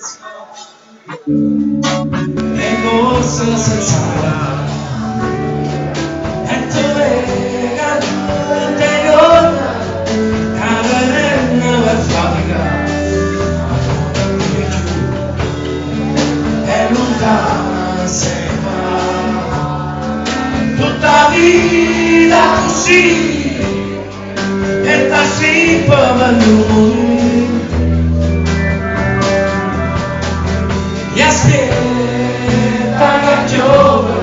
E corsa senza E tu lega Te gonna Cavenenna per fabbrica È lontana sembra Tutta vita così E sta sempre Yes, I got you over.